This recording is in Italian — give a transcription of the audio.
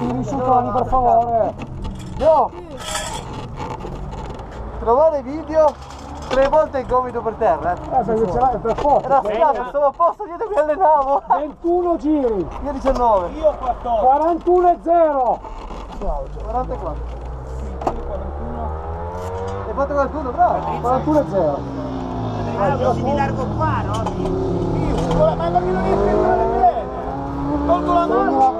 Eh? Mi per favore. Io! Trovare video tre volte il gomito per terra. eh. Eh, perché ce l'hai per forza. Era affidato, stavo a posto dietro che allenavo. 21 giri. Io 19. Io 14. 41 e 0. 44. Hai fatto qualcuno, bravo. 41 e 0. Ah, così di largo qua, no? Sì, ma perché non riesco a entrare bene? Tolgo la mano.